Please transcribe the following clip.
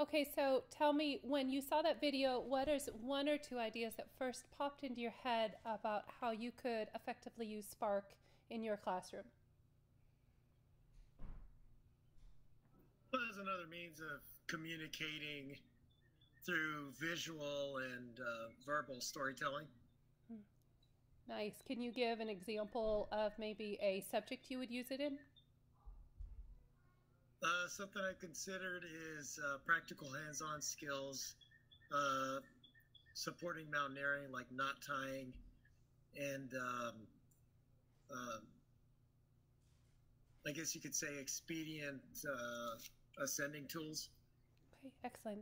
Okay, so tell me when you saw that video, what is one or two ideas that first popped into your head about how you could effectively use Spark in your classroom? Well, as another means of communicating through visual and uh, verbal storytelling. Nice. Can you give an example of maybe a subject you would use it in? Uh, something I considered is uh, practical hands-on skills, uh, supporting mountaineering like knot tying, and um, uh, I guess you could say expedient uh, ascending tools. Okay, excellent.